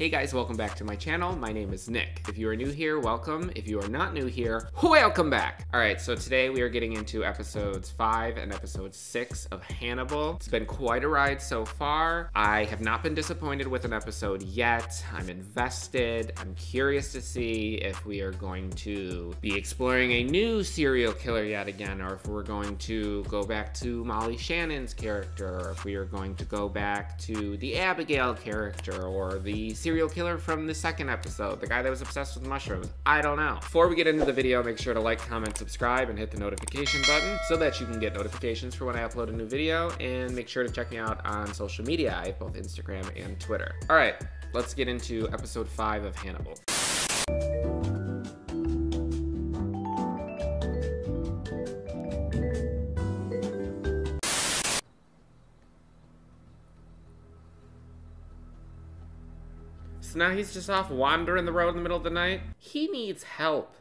Hey guys, welcome back to my channel. My name is Nick. If you are new here, welcome. If you are not new here, welcome back. All right, so today we are getting into episodes five and episode six of Hannibal. It's been quite a ride so far. I have not been disappointed with an episode yet. I'm invested. I'm curious to see if we are going to be exploring a new serial killer yet again, or if we're going to go back to Molly Shannon's character, or if we are going to go back to the Abigail character, or the serial killer from the second episode, the guy that was obsessed with mushrooms. I don't know. Before we get into the video, make sure to like, comment, subscribe, and hit the notification button so that you can get notifications for when I upload a new video. And make sure to check me out on social media. I both Instagram and Twitter. All right, let's get into episode five of Hannibal. So now he's just off wandering the road in the middle of the night? He needs help.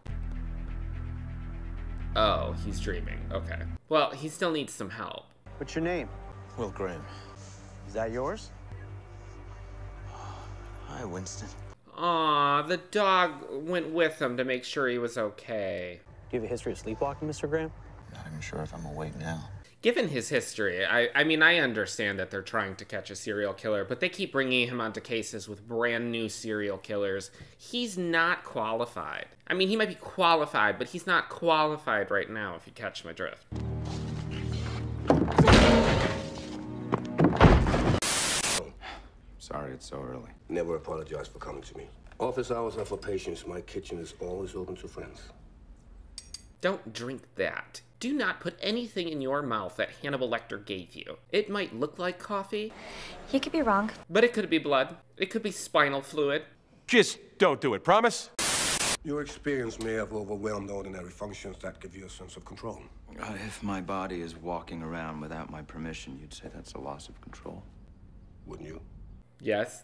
Oh, he's dreaming. Okay. Well, he still needs some help. What's your name? Will Graham. Is that yours? Hi, Winston. Aw, the dog went with him to make sure he was okay. Do you have a history of sleepwalking, Mr. Graham? Not even sure if I'm awake now. Given his history, I, I mean, I understand that they're trying to catch a serial killer, but they keep bringing him onto cases with brand new serial killers. He's not qualified. I mean, he might be qualified, but he's not qualified right now, if you catch my drift. Sorry it's so early. Never apologize for coming to me. Office hours are for patients. My kitchen is always open to friends. Don't drink that. Do not put anything in your mouth that Hannibal Lecter gave you. It might look like coffee, You could be wrong. but it could be blood. It could be spinal fluid. Just don't do it, promise? Your experience may have overwhelmed ordinary functions that give you a sense of control. Uh, if my body is walking around without my permission, you'd say that's a loss of control. Wouldn't you? Yes.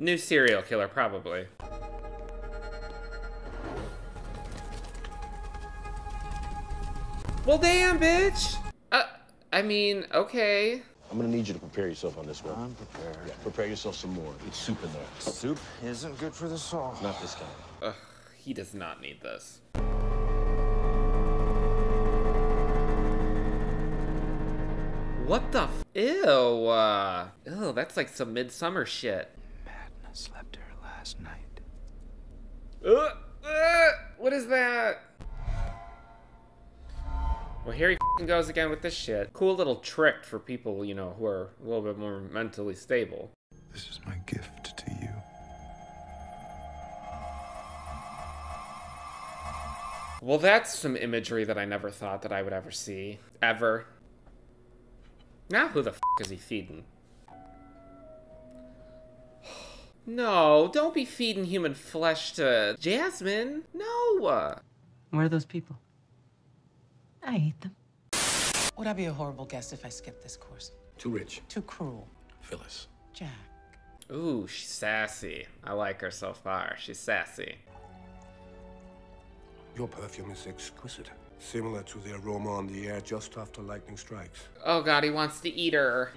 New serial killer, probably. Well, damn, bitch! Uh, I mean, okay. I'm gonna need you to prepare yourself on this one. I'm prepared. Yeah, prepare yourself some more. It's soup in there. Soup isn't good for the soul. Not this kind. Ugh, he does not need this. What the f- Ew, uh, ew, that's like some midsummer shit. Madness slept here last night. Uh, uh, what is that? Well, here he goes again with this shit. Cool little trick for people, you know, who are a little bit more mentally stable. This is my gift to you. Well, that's some imagery that I never thought that I would ever see. Ever. Now who the f*** is he feeding? No, don't be feeding human flesh to Jasmine. No. Where are those people? I hate them. Would I be a horrible guest if I skipped this course? Too rich. Too cruel. Phyllis. Jack. Ooh, she's sassy. I like her so far. She's sassy. Your perfume is exquisite. Similar to the aroma on the air just after lightning strikes. Oh god, he wants to eat her.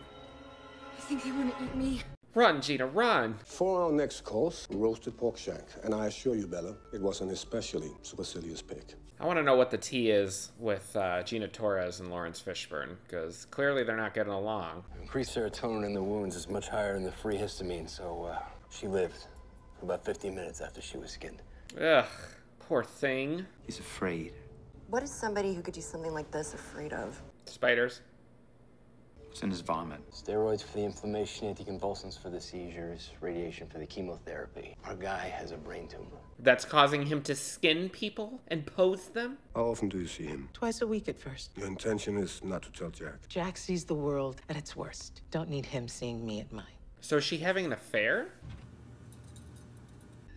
I think they want to eat me. Run, Gina, run. For our next course, roasted pork shank. And I assure you, Bella, it was an especially supercilious pick. I want to know what the tea is with uh, Gina Torres and Lawrence Fishburne, because clearly they're not getting along. Increased serotonin in the wounds is much higher than the free histamine, so uh, she lived for about 15 minutes after she was skinned. Ugh, poor thing. He's afraid. What is somebody who could do something like this afraid of? Spiders. What's in his vomit? Steroids for the inflammation, anticonvulsants for the seizures, radiation for the chemotherapy. Our guy has a brain tumor. That's causing him to skin people and pose them? How often do you see him? Twice a week at first. Your intention is not to tell Jack. Jack sees the world at its worst. Don't need him seeing me at mine. So is she having an affair?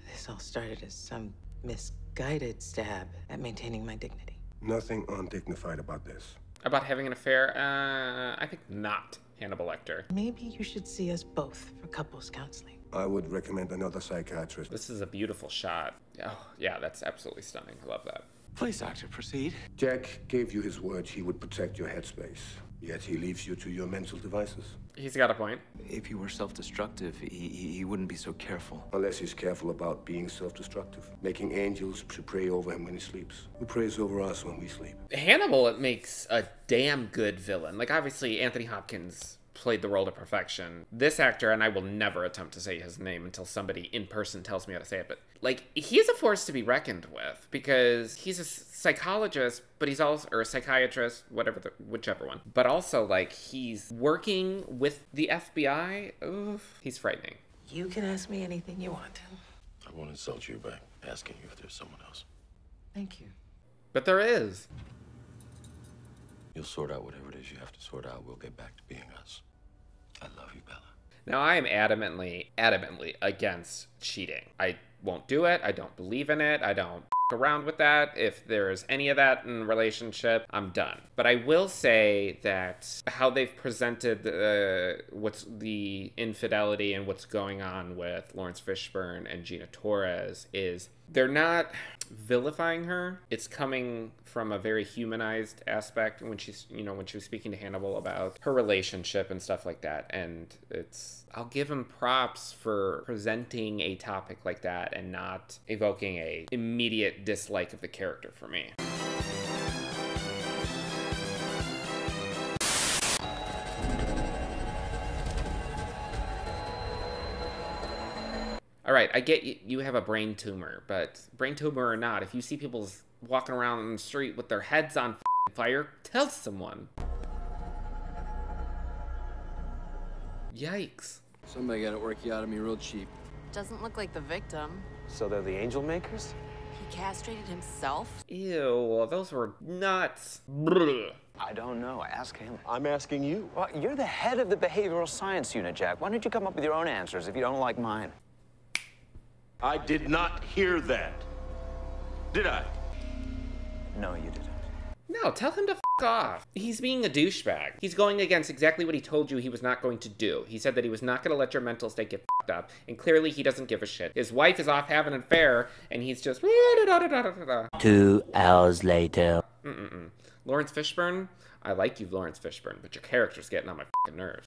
This all started as some misguided stab at maintaining my dignity. Nothing undignified about this. About having an affair? Uh, I think not, Hannibal Lecter. Maybe you should see us both for couples counseling. I would recommend another psychiatrist. This is a beautiful shot. Oh, yeah, that's absolutely stunning. I love that. Please, doctor, proceed. Jack gave you his word he would protect your headspace. Yet he leaves you to your mental devices. He's got a point. If he were self-destructive, he, he, he wouldn't be so careful. Unless he's careful about being self-destructive, making angels to pray over him when he sleeps. Who prays over us when we sleep? Hannibal it makes a damn good villain. Like obviously Anthony Hopkins played the role to perfection. This actor, and I will never attempt to say his name until somebody in person tells me how to say it, but like he's a force to be reckoned with because he's a psychologist, but he's also or a psychiatrist, whatever the whichever one. But also like he's working with the FBI. Oof, he's frightening. You can ask me anything you want. I won't insult you by asking you if there's someone else. Thank you. But there is. You'll sort out whatever is you have to sort out. We'll get back to being us. I love you, Bella. Now, I am adamantly, adamantly against cheating. I won't do it. I don't believe in it. I don't around with that. If there's any of that in relationship, I'm done. But I will say that how they've presented uh, what's the infidelity and what's going on with Lawrence Fishburne and Gina Torres is they're not vilifying her. It's coming from a very humanized aspect when she's, you know, when she was speaking to Hannibal about her relationship and stuff like that. And it's, I'll give him props for presenting a topic like that and not evoking a immediate dislike of the character for me. All right, I get you, you have a brain tumor, but brain tumor or not, if you see people walking around on the street with their heads on fire, tell someone. Yikes. Somebody got to work you out of me real cheap. Doesn't look like the victim. So they're the angel makers? He castrated himself? Ew, those were nuts. Brr. I don't know. Ask him. I'm asking you. Well, you're the head of the behavioral science unit, Jack. Why don't you come up with your own answers if you don't like mine? I did not hear that. Did I? No, you didn't. No, tell him to f off. He's being a douchebag. He's going against exactly what he told you he was not going to do. He said that he was not going to let your mental state get f up, and clearly he doesn't give a shit. His wife is off having an affair, and he's just. Two hours later. Mm-mm-mm. Lawrence Fishburne, I like you, Lawrence Fishburne, but your character's getting on my fucking nerves.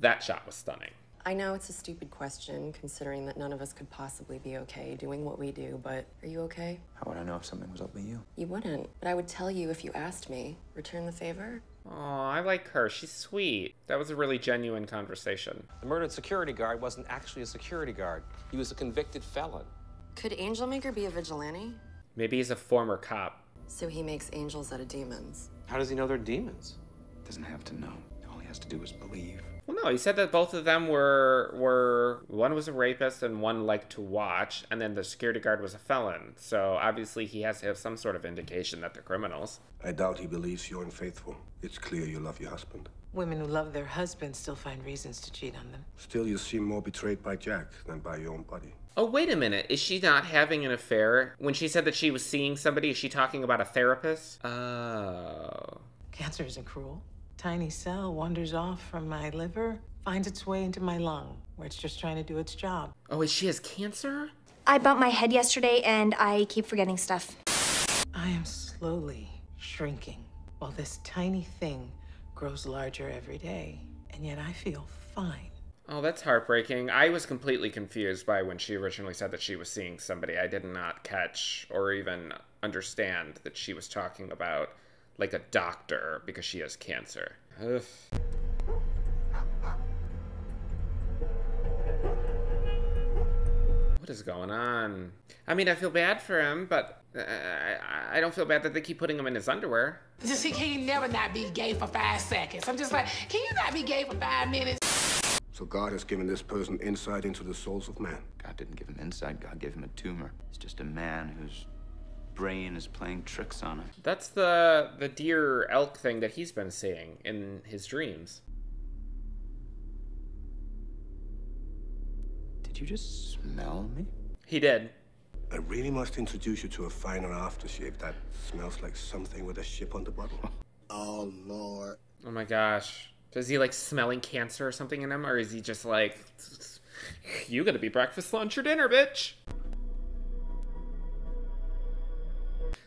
That shot was stunning. I know it's a stupid question, considering that none of us could possibly be okay doing what we do, but are you okay? How would I know if something was up with you? You wouldn't, but I would tell you if you asked me. Return the favor? Oh, I like her. She's sweet. That was a really genuine conversation. The murdered security guard wasn't actually a security guard. He was a convicted felon. Could Angelmaker be a vigilante? Maybe he's a former cop. So he makes angels out of demons. How does he know they're demons? Doesn't have to know. All he has to do is believe. Well, no, he said that both of them were were one was a rapist and one liked to watch, and then the security guard was a felon. So obviously he has to have some sort of indication that they're criminals. I doubt he believes you're unfaithful. It's clear you love your husband. Women who love their husbands still find reasons to cheat on them. Still, you seem more betrayed by Jack than by your own body. Oh, wait a minute. Is she not having an affair? When she said that she was seeing somebody, is she talking about a therapist? Oh. Cancer isn't cruel. Tiny cell wanders off from my liver, finds its way into my lung, where it's just trying to do its job. Oh, is she has cancer? I bumped my head yesterday and I keep forgetting stuff. I am slowly shrinking while this tiny thing grows larger every day. And yet I feel fine. Oh, that's heartbreaking. I was completely confused by when she originally said that she was seeing somebody. I did not catch or even understand that she was talking about like a doctor because she has cancer. Ugh. What is going on? I mean, I feel bad for him, but uh, I, I don't feel bad that they keep putting him in his underwear. Just he can never not be gay for five seconds. I'm just like, can you not be gay for five minutes? So God has given this person insight into the souls of man. God didn't give him insight. God gave him a tumor. It's just a man whose brain is playing tricks on him. That's the the deer elk thing that he's been seeing in his dreams. Did you just smell me? He did. I really must introduce you to a finer aftershave that smells like something with a ship on the bottle. Oh, Lord. Oh my gosh. Is he like smelling cancer or something in him? Or is he just like, you gotta be breakfast, lunch, or dinner, bitch?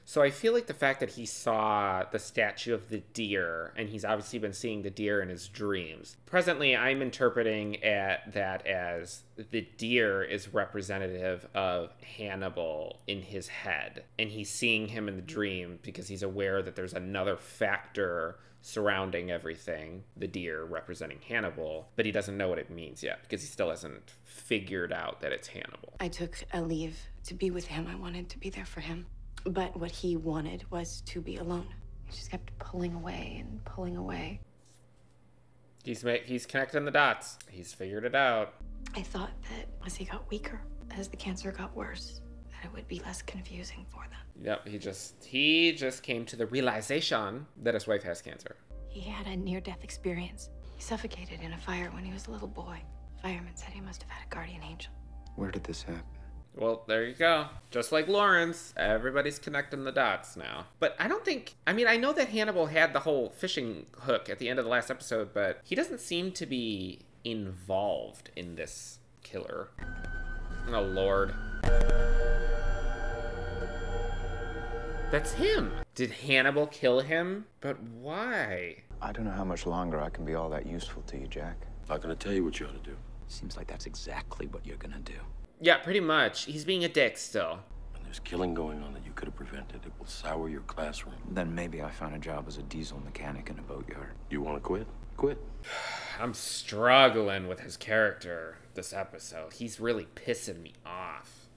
So I feel like the fact that he saw the statue of the deer, and he's obviously been seeing the deer in his dreams. Presently, I'm interpreting at that as the deer is representative of Hannibal in his head, and he's seeing him in the dream because he's aware that there's another factor surrounding everything, the deer representing Hannibal, but he doesn't know what it means yet because he still hasn't figured out that it's Hannibal. I took a leave to be with him. I wanted to be there for him. But what he wanted was to be alone. He just kept pulling away and pulling away. He's ma- he's connecting the dots. He's figured it out. I thought that as he got weaker, as the cancer got worse, that it would be less confusing for them. Yep, he just he just came to the realization that his wife has cancer. He had a near death experience. He suffocated in a fire when he was a little boy. Firemen said he must have had a guardian angel. Where did this happen? Well, there you go. Just like Lawrence, everybody's connecting the dots now. But I don't think, I mean, I know that Hannibal had the whole fishing hook at the end of the last episode, but he doesn't seem to be involved in this killer. Oh, Lord. That's him. Did Hannibal kill him? But why? I don't know how much longer I can be all that useful to you, Jack. I'm not gonna tell you what you ought to do. Seems like that's exactly what you're gonna do. Yeah, pretty much. He's being a dick still. When there's killing going on that you could have prevented, it will sour your classroom. Then maybe I found a job as a diesel mechanic in a boatyard. You wanna quit? Quit. I'm struggling with his character this episode. He's really pissing me off.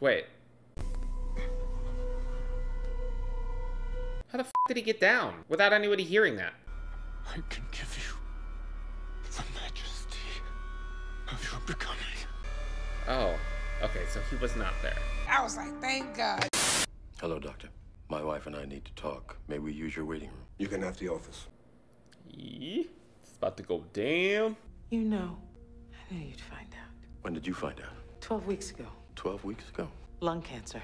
Wait. How the f did he get down without anybody hearing that? I can give becoming. Oh, okay, so he was not there. I was like, thank God. Hello, Doctor. My wife and I need to talk. May we use your waiting room? You can have the office. Yee, it's about to go down. You know, I knew you'd find out. When did you find out? 12 weeks ago, 12 weeks ago. lung cancer.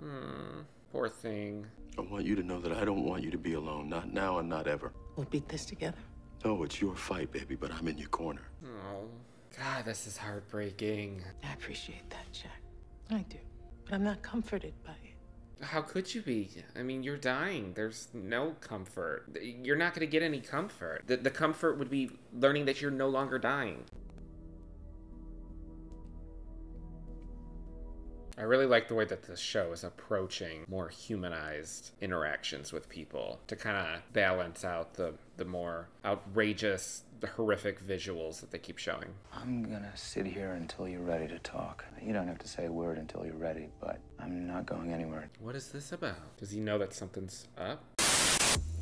Hmm, poor thing. I want you to know that I don't want you to be alone. Not now and not ever. We'll beat this together. No, it's your fight, baby, but I'm in your corner. Oh, God, this is heartbreaking. I appreciate that, Jack. I do. But I'm not comforted by it. How could you be? I mean, you're dying. There's no comfort. You're not going to get any comfort. The, the comfort would be learning that you're no longer dying. I really like the way that the show is approaching more humanized interactions with people to kind of balance out the, the more outrageous, the horrific visuals that they keep showing. I'm gonna sit here until you're ready to talk. You don't have to say a word until you're ready, but I'm not going anywhere. What is this about? Does he know that something's up?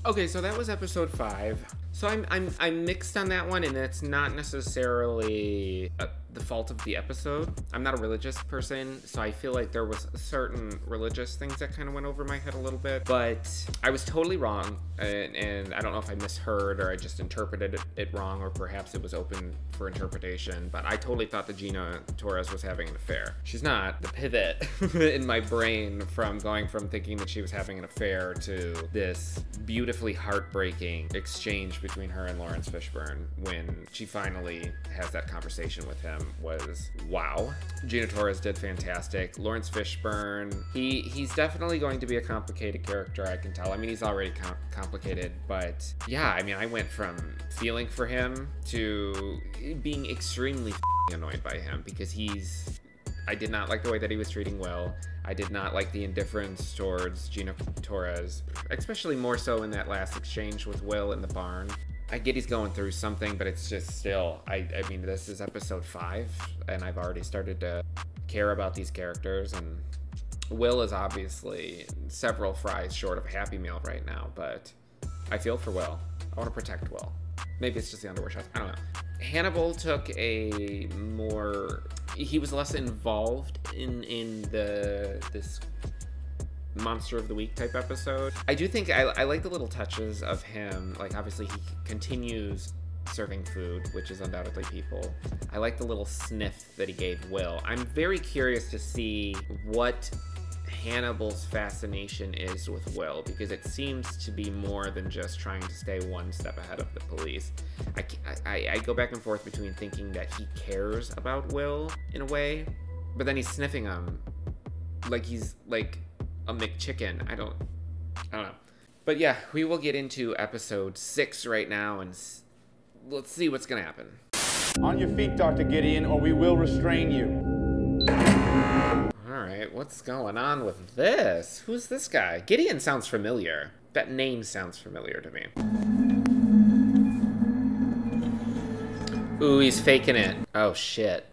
Okay, so that was episode five. So I'm I'm I'm mixed on that one, and it's not necessarily uh, the fault of the episode. I'm not a religious person, so I feel like there was certain religious things that kind of went over my head a little bit. But I was totally wrong, and, and I don't know if I misheard or I just interpreted it, it wrong, or perhaps it was open for interpretation. But I totally thought that Gina Torres was having an affair. She's not. The pivot in my brain from going from thinking that she was having an affair to this beautifully heartbreaking exchange between her and Lawrence Fishburne when she finally has that conversation with him Um, was wow. Gina Torres did fantastic. Lawrence Fishburne, he he's definitely going to be a complicated character. I can tell. I mean, he's already com- complicated, but yeah. I mean, I went from feeling for him to being extremely annoyed by him because he's I did not like the way that he was treating Will. I did not like the indifference towards Gina Torres, especially more so in that last exchange with Will in the barn. I get he's going through something, but it's just still, I, I mean, this is episode five, and I've already started to care about these characters, and Will is obviously several fries short of a Happy Meal right now, but I feel for Will. I want to protect Will. Maybe it's just the underwear shots. I don't know. Hannibal took a more he was less involved in in the this monster of the week type episode. I do think I, I like the little touches of him. Like obviously he continues serving food, which is undoubtedly people. I like the little sniff that he gave Will. I'm very curious to see what Hannibal's fascination is with Will because it seems to be more than just trying to stay one step ahead of the police. I, I, I go back and forth between thinking that he cares about Will in a way, but then he's sniffing him like he's like a McChicken. I don't, I don't know. But yeah, we will get into episode six right now and s- let's see what's gonna happen. On your feet, Dr. Gideon, or we will restrain you. All right, what's going on with this? Who's this guy? Gideon sounds familiar. That name sounds familiar to me. Ooh, he's faking it. Oh, shit.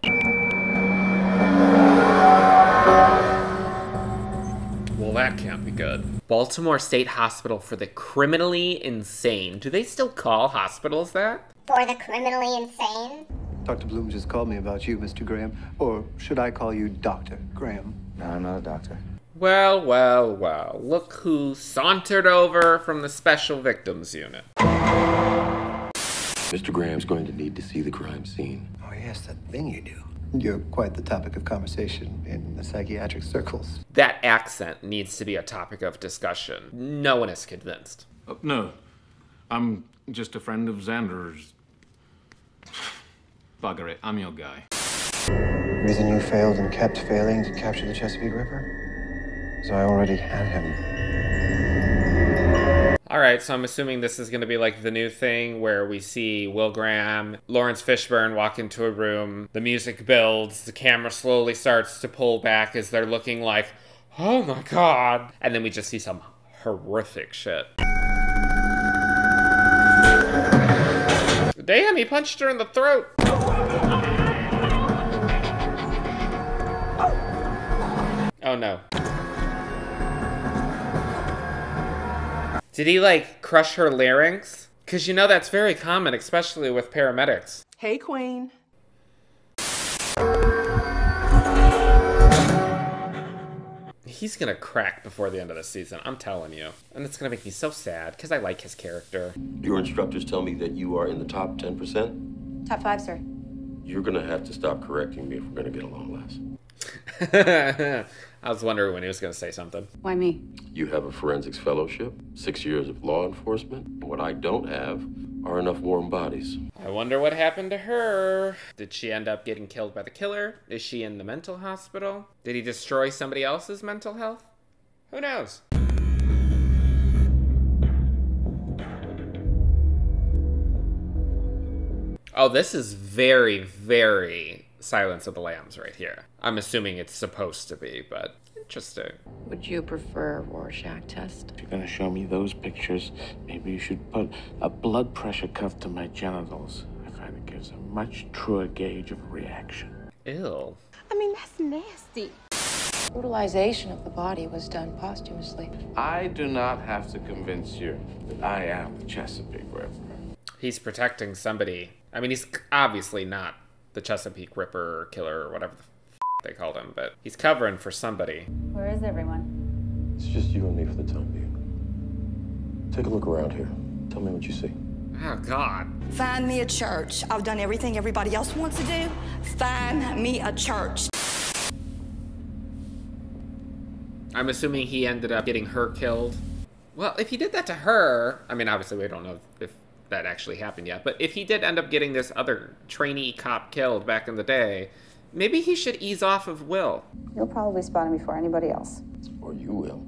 Well, that can't be good. Baltimore State Hospital for the Criminally Insane. Do they still call hospitals that? For the criminally insane? Dr. Bloom just called me about you, Mr. Graham. Or should I call you Dr. Graham? No, I'm not a doctor. Well, well, well. Look who sauntered over from the Special Victims Unit. Mr. Graham's going to need to see the crime scene. Oh, yes, that thing you do. You're quite the topic of conversation in the psychiatric circles. That accent needs to be a topic of discussion. No one is convinced. Uh, no, I'm just a friend of Xander's. Bugger it, I'm your guy. Reason you failed and kept failing to capture the Chesapeake Ripper? So I already had him. All right, so I'm assuming this is going to be like the new thing where we see Will Graham, Lawrence Fishburne walk into a room, the music builds, the camera slowly starts to pull back as they're looking like, oh my god, and then we just see some horrific shit. Damn, he punched her in the throat. Oh no. Did he like crush her larynx? Because you know that's very common, especially with paramedics. Hey, Queen. He's gonna crack before the end of the season, I'm telling you. And it's gonna make me so sad, because I like his character. Your instructors tell me that you are in the top 10%. Top five, sir. You're going to have to stop correcting me if we're going to get along less. I was wondering when he was gonna say something. Why me? You have a forensics fellowship, six years of law enforcement, what I don't have are enough warm bodies. I wonder what happened to her. Did she end up getting killed by the killer? Is she in the mental hospital? Did he destroy somebody else's mental health? Who knows? Oh, this is very, very Silence of the Lambs right here. I'm assuming it's supposed to be, but interesting. Would you prefer a Rorschach test? If you're gonna show me those pictures, maybe you should put a blood pressure cuff to my genitals. I find it gives a much truer gauge of reaction. Ew. I mean, that's nasty. Brutalization of the body was done posthumously. I do not have to convince you that I am the Chesapeake Ripper. He's protecting somebody. I mean, he's obviously not the Chesapeake Ripper or killer or whatever the f- they called him, but he's covering for somebody. Where is everyone? It's just you and me for the time being. Take a look around here. Tell me what you see. Oh, God. Find me a church. I've done everything everybody else wants to do. Find me a church. I'm assuming he ended up getting her killed. Well, if he did that to her, I mean, obviously we don't know if that actually happened yet, but if he did end up getting this other trainee cop killed back in the day, maybe he should ease off of Will. You'll probably spot him before anybody else. Or you will.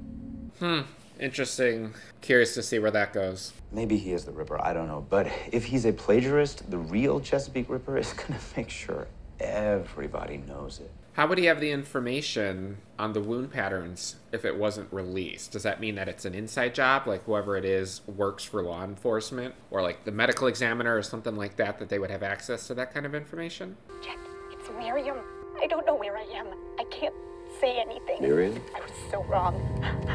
Hmm. Interesting. Curious to see where that goes. Maybe he is the Ripper, I don't know. But if he's a plagiarist, the real Chesapeake Ripper is gonna make sure everybody knows it. How would he have the information on the wound patterns if it wasn't released? Does that mean that it's an inside job, like whoever it is works for law enforcement, or like the medical examiner or something like that, that they would have access to that kind of information? Jack, it's Miriam. I don't know where I am. I can't say anything. Miriam? I was so wrong.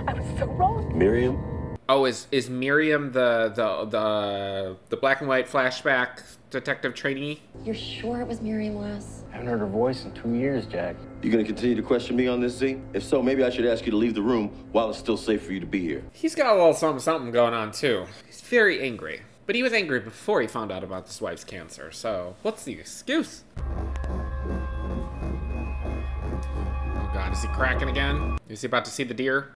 I was so wrong. Miriam? Oh, is is Miriam the the the the black and white flashback detective trainee? You're sure it was Miriam West? I haven't heard her voice in two years, Jack. You gonna continue to question me on this, Z? If so, maybe I should ask you to leave the room while it's still safe for you to be here. He's got a little something something going on too. He's very angry. But he was angry before he found out about his wife's cancer, so what's the excuse? Oh god, Is he cracking again? Is he about to see the deer?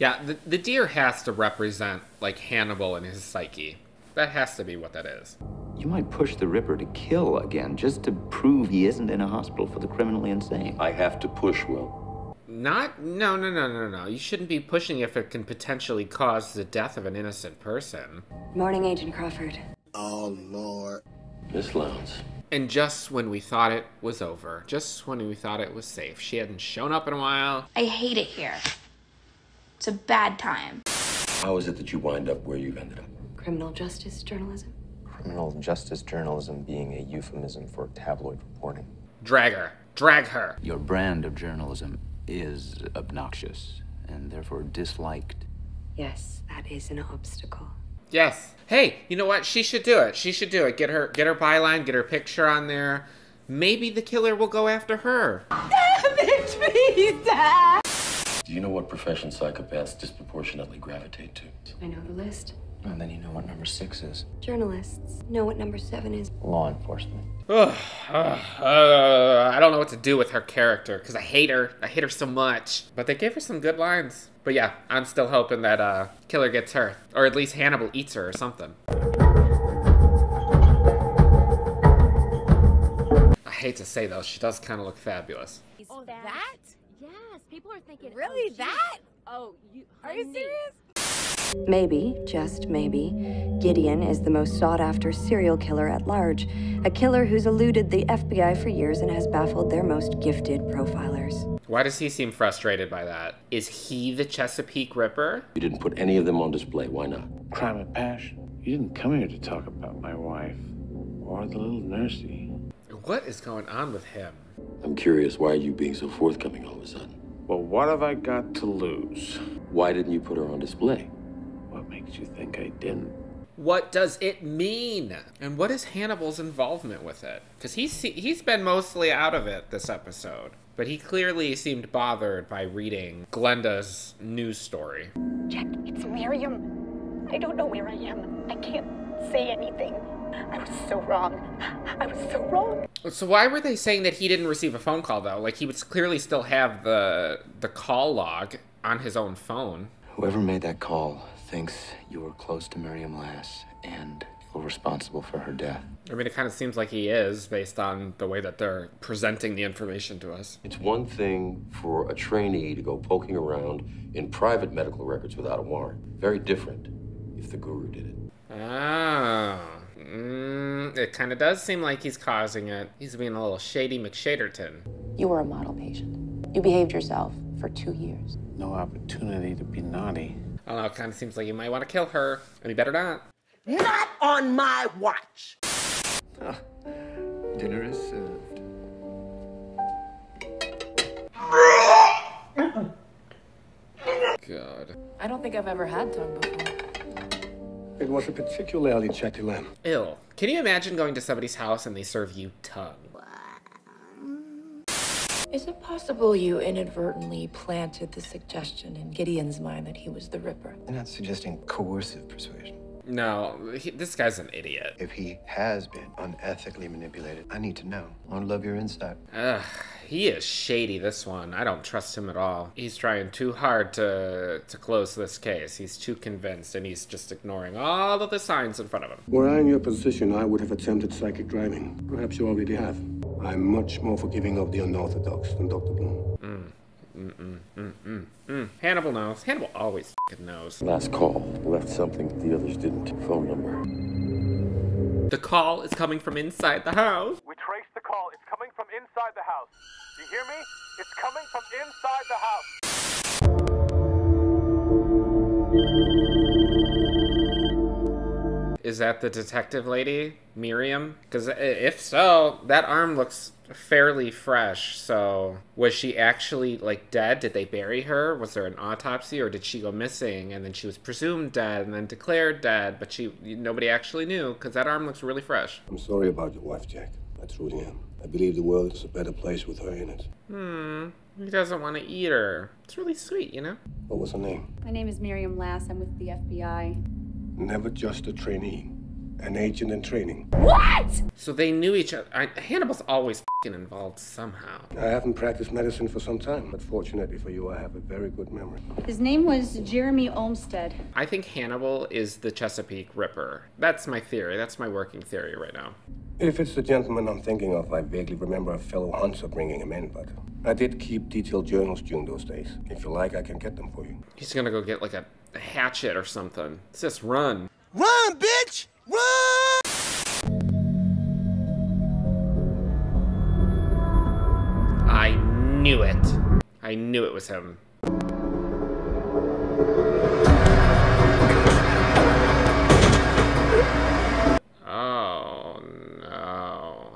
Yeah, the, the deer has to represent, like, Hannibal and his psyche. That has to be what that is. You might push the Ripper to kill again just to prove he isn't in a hospital for the criminally insane. I have to push, Will. Not, no, no, no, no, no. You shouldn't be pushing if it can potentially cause the death of an innocent person. Morning, Agent Crawford. Oh, Lord. Miss Lounds. And just when we thought it was over, just when we thought it was safe, she hadn't shown up in a while. I hate it here. It's a bad time. How is it that you wind up where you've ended up? Criminal justice journalism? Criminal justice journalism being a euphemism for tabloid reporting. Drag her. Drag her. Your brand of journalism is obnoxious and therefore disliked. Yes, that is an obstacle. Yes. Hey, you know what? She should do it. She should do it. Get her get her byline, get her picture on there. Maybe the killer will go after her. Do you know what profession psychopaths disproportionately gravitate to? I know the list. And then you know what number six is Journalists know what number seven is. law enforcement. Ugh, ugh, uh, I don't know what to do with her character because I hate her. I hate her so much. But they gave her some good lines. But yeah, I'm still hoping that uh, killer gets her, or at least Hannibal eats her or something. I hate to say though, she does kind of look fabulous. Oh, that? Yes, people are thinking. Really, oh, that? Oh, you are you serious? Maybe, just maybe, Gideon is the most sought after serial killer at large. A killer who's eluded the FBI for years and has baffled their most gifted profilers. Why does he seem frustrated by that? Is he the Chesapeake Ripper? You didn't put any of them on display. Why not? Crime of passion. You didn't come here to talk about my wife or the little nursey. What is going on with him? I'm curious, why are you being so forthcoming all of a sudden? Well, what have I got to lose? Why didn't you put her on display? What makes you think I didn't? What does it mean? And what is Hannibal's involvement with it? Because he's he's been mostly out of it this episode, but he clearly seemed bothered by reading Glenda's news story. Jack, it's Miriam. I don't know where I am. I can't say anything. I was so wrong. I was so wrong. So why were they saying that he didn't receive a phone call though? Like he would clearly still have the the call log on his own phone. Whoever made that call thinks you were close to Miriam Lass and you're responsible for her death. I mean, it kind of seems like he is based on the way that they're presenting the information to us. It's one thing for a trainee to go poking around in private medical records without a warrant. Very different if the guru did it. Oh. Mm, it kind of does seem like he's causing it. He's being a little shady McShaderton. You were a model patient. You behaved yourself for two years. No opportunity to be naughty. I don't know, it kind of seems like you might want to kill her, and you better not. Not on my watch. Dinner is served. God. I don't think I've ever had tongue before. It was a particularly chatty lamb. Ill. Can you imagine going to somebody's house and they serve you tongue? Is it possible you inadvertently planted the suggestion in Gideon's mind that he was the Ripper? I'm not suggesting coercive persuasion. No, he, this guy's an idiot. If he has been unethically manipulated, I need to know. I want to love your insight. Ugh, he is shady, this one. I don't trust him at all. He's trying too hard to, to close this case. He's too convinced, and he's just ignoring all of the signs in front of him. Were I in your position, I would have attempted psychic driving. Perhaps you already have. I'm much more forgiving of the unorthodox than Dr. Bloom. Mm. Mm, mm, mm, mm. Hannibal knows. Hannibal always f***ing knows. Last call left something the others didn't. Phone number. The call is coming from inside the house. We traced the call. It's coming from inside the house. Do you hear me? It's coming from inside the house. Is that the detective lady, Miriam? Because if so, that arm looks fairly fresh. So, was she actually like dead? Did they bury her? Was there an autopsy, or did she go missing and then she was presumed dead and then declared dead, but she nobody actually knew because that arm looks really fresh. I'm sorry about your wife, Jack. I truly am. I believe the world is a better place with her in it. Hmm. He doesn't want to eat her. It's really sweet, you know. What was her name? My name is Miriam Lass. I'm with the FBI. Never just a trainee. An agent in training. What? So they knew each other. I, Hannibal's always fing involved somehow. I haven't practiced medicine for some time, but fortunately for you, I have a very good memory. His name was Jeremy Olmsted. I think Hannibal is the Chesapeake Ripper. That's my theory. That's my working theory right now. If it's the gentleman I'm thinking of, I vaguely remember a fellow Hunter bringing him in, but I did keep detailed journals during those days. If you like, I can get them for you. He's gonna go get like a, a hatchet or something. Let's just run. Run, bitch! Knew it. I knew it was him. Oh no.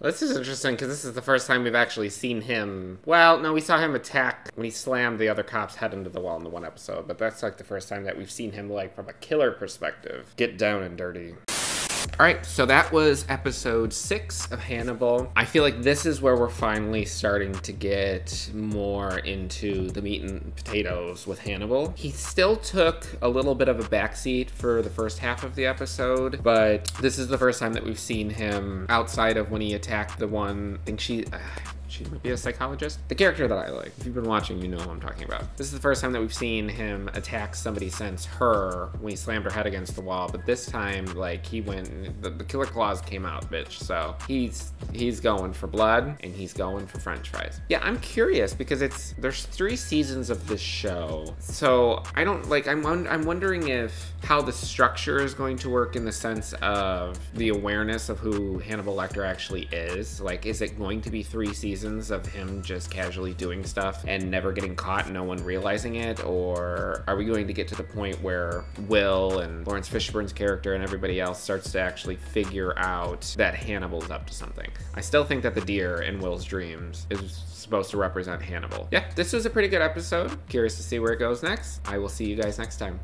This is interesting because this is the first time we've actually seen him. Well, no, we saw him attack when he slammed the other cop's head into the wall in the one episode, but that's like the first time that we've seen him, like, from a killer perspective, get down and dirty. All right, so that was episode six of Hannibal. I feel like this is where we're finally starting to get more into the meat and potatoes with Hannibal. He still took a little bit of a backseat for the first half of the episode, but this is the first time that we've seen him outside of when he attacked the one, I think she, uh, she might be a psychologist. The character that I like. If you've been watching, you know who I'm talking about. This is the first time that we've seen him attack somebody since her when he slammed her head against the wall. But this time, like he went, the, the killer claws came out, bitch. So he's he's going for blood and he's going for French fries. Yeah, I'm curious because it's there's three seasons of this show, so I don't like. I'm I'm wondering if how the structure is going to work in the sense of the awareness of who Hannibal Lecter actually is. Like, is it going to be three seasons? of him just casually doing stuff and never getting caught and no one realizing it? Or are we going to get to the point where Will and Lawrence Fishburne's character and everybody else starts to actually figure out that Hannibal's up to something? I still think that the deer in Will's dreams is supposed to represent Hannibal. Yeah, this was a pretty good episode. Curious to see where it goes next. I will see you guys next time.